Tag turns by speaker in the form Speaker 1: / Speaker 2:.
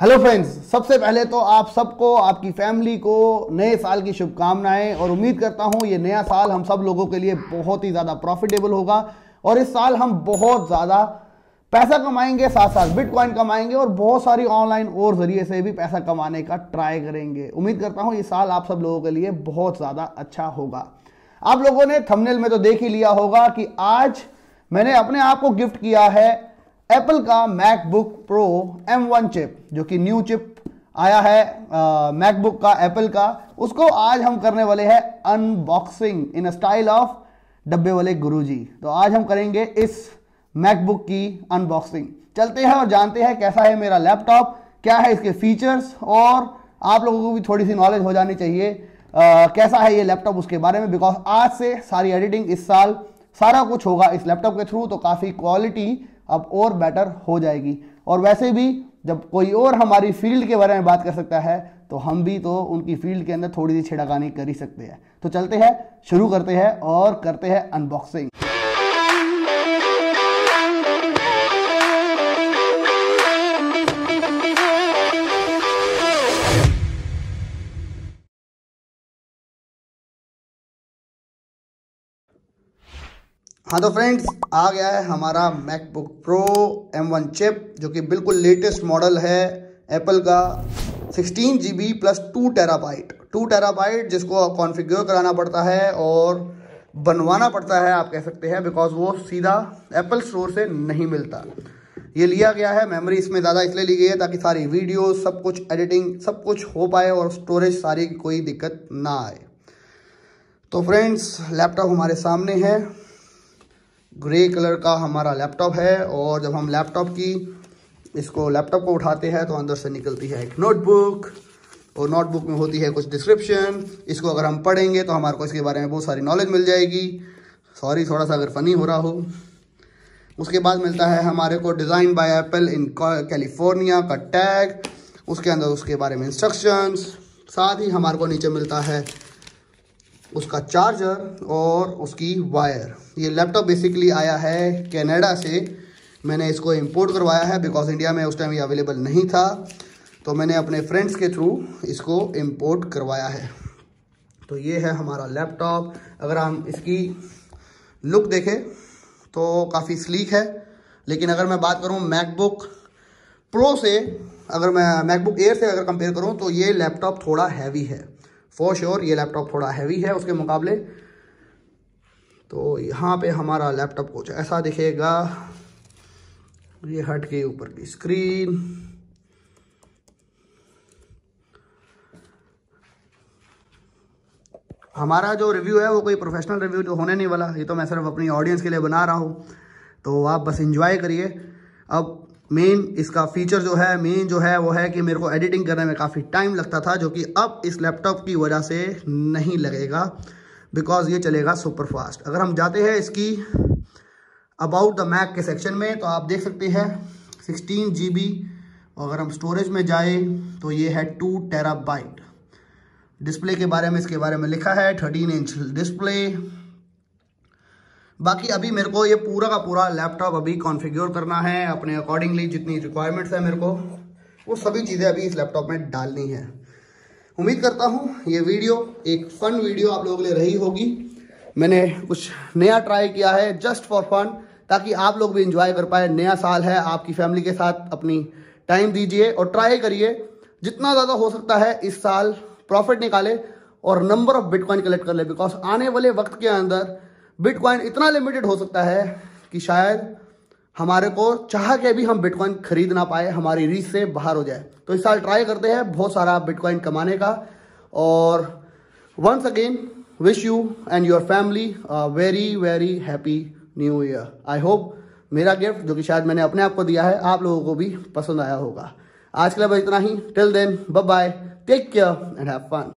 Speaker 1: Hello friends सबसे पहले तो आप सबको, आपकी फैमिली को नए साल की शुभकामनाएँ और उम्मीद करता हूँ ये नया साल हम सब लोगों के लिए बहुत ही ज़्यादा प्रॉफिटेबल होगा और इस साल हम बहुत ज़्यादा पैसा कमाएँगे, साथ साथ बिटकॉइन कमाएँगे और बहुत सारी ऑनलाइन और ज़रिए से भी पैसा कमाने का ट्राई करेंगे। उम्मीद करता हूँ ये साल आप सब लोगों के लिए बहुत ज़्यादा अच्छा होगा। आप लोगों ने थंबनेल में तो देख ही लिया होगा कि आज मैंने अपने आप को गिफ्ट किया है एप्पल का मैकबुक प्रो M1 चिप जो कि न्यू चिप आया है मैकबुक का एप्पल का उसको आज हम करने वाले हैं अनबॉक्सिंग इन स्टाइल ऑफ़ डब्बे वाले गुरुजी। तो आज हम करेंगे इस मैकबुक की अनबॉक्सिंग चलते हैं और जानते हैं कैसा है मेरा लैपटॉप क्या है इसके फीचर्स और आप लोगों को भी थोड़ी सी नॉलेज हो जानी चाहिए आ, कैसा है ये लैपटॉप उसके बारे में बिकॉज़ आज से सारी एडिटिंग इस साल सारा कुछ होगा इस लैपटॉप के थ्रू तो काफ़ी क्वालिटी अब और बेटर हो जाएगी। और वैसे भी जब कोई और हमारी फ़ील्ड के बारे में बात कर सकता है तो हम भी तो उनकी फ़ील्ड के अंदर थोड़ी सी छिड़कानी कर ही सकते हैं। तो चलते हैं, शुरू करते हैं और करते हैं अनबॉक्सिंग हाँ तो फ्रेंड्स, आ गया है हमारा मैकबुक प्रो M1 चिप, जो कि बिल्कुल लेटेस्ट मॉडल है एप्पल का। 16 G B plus two terabyte two terabyte जिसको कॉन्फ़िगर कराना पड़ता है और बनवाना पड़ता है, आप कह सकते हैं बिकॉज़ वो सीधा एप्पल स्टोर से नहीं मिलता। ये लिया गया है मेमोरी इसमें ज़्यादा इसलिए ली गई है ताकि सारी वीडियो सब कुछ एडिटिंग सब कुछ हो पाए और स्टोरेज सारी कोई दिक्कत ना आए। तो फ्रेंड्स लैपटॉप हमारे सामने है। ग्रे कलर का हमारा लैपटॉप है और जब हम लैपटॉप की, इसको लैपटॉप को उठाते हैं तो अंदर से निकलती है एक नोटबुक और नोटबुक में होती है कुछ डिस्क्रिप्शन इसको अगर हम पढ़ेंगे तो हमारे को इसके बारे में बहुत सारी नॉलेज मिल जाएगी। सॉरी थोड़ा सा अगर फ़नी हो रहा हो। उसके बाद मिलता है हमारे को design by Apple in California का टैग उसके अंदर उसके बारे में इंस्ट्रक्शंस साथ ही हमारे को नीचे मिलता है उसका चार्जर और उसकी वायर। ये लैपटॉप बेसिकली आया है कनाडा से। मैंने इसको इंपोर्ट करवाया है बिकॉज़ इंडिया में उस टाइम ये अवेलेबल नहीं था। तो मैंने अपने फ्रेंड्स के थ्रू इसको इंपोर्ट करवाया है। तो ये है हमारा लैपटॉप। अगर हम इसकी लुक देखें तो काफ़ी स्लीक है। लेकिन अगर मैं बात करूँ मैकबुक प्रो से, अगर मैं मैकबुक एयर से अगर कंपेयर करूँ तो ये लैपटॉप थोड़ा हैवी है। फॉर श्योर ये लैपटॉप थोड़ा हैवी है उसके मुकाबले। तो यहाँ पे हमारा लैपटॉप कुछ ऐसा दिखेगा। ये हट के ऊपर की स्क्रीन हमारा जो रिव्यू है, वो कोई प्रोफेशनल रिव्यू तो होने नहीं वाला, ये तो मैं सिर्फ़ अपनी ऑडियंस के लिए बना रहा हूँ। तो आप बस इंजॉय करिए। अब मेन इसका फीचर जो है मेन जो है, वो है कि मेरे को एडिटिंग करने में काफ़ी टाइम लगता था, जो कि अब इस लैपटॉप की वजह से नहीं लगेगा बिकॉज़ ये चलेगा सुपर फास्ट अगर हम जाते हैं इसकी अबाउट द मैक के सेक्शन में तो आप देख सकते हैं सिक्सटीन जी बी अगर हम स्टोरेज में जाए तो ये है टू टेराबाइट डिस्प्ले के बारे में, इसके बारे में लिखा है थर्टीन इंच डिस्प्ले बाकी अभी मेरे को ये पूरा का पूरा लैपटॉप अभी कॉन्फ़िग्योर करना है, अपने अकॉर्डिंगली जितनी रिक्वायरमेंट्स है मेरे को, वो सभी चीज़ें अभी इस लैपटॉप में डालनी है। उम्मीद करता हूँ ये वीडियो एक फ़न वीडियो आप लोगों के लिए रही होगी। मैंने कुछ नया ट्राई किया है जस्ट फॉर फन ताकि आप लोग भी इंजॉय कर पाए। नया साल है, आपकी फैमिली के साथ अपनी टाइम दीजिए और ट्राई करिए। जितना ज़्यादा हो सकता है इस साल प्रॉफिट निकाले और नंबर ऑफ़ बिटकॉइन कलेक्ट कर ले बिकॉज़ आने वाले वक्त के अंदर बिटकॉइन इतना लिमिटेड हो सकता है कि शायद हमारे को चाह के भी हम बिटकॉइन खरीद ना पाए, हमारी रीच से बाहर हो जाए। तो इस साल ट्राई करते हैं बहुत सारा बिटकॉइन कमाने का। और once again wish you and your family very very happy new year I hope मेरा गिफ्ट जो कि शायद मैंने अपने आप को दिया है, आप लोगों को भी पसंद आया होगा। आज के लिए बस इतना ही। Till then bye take care and have fun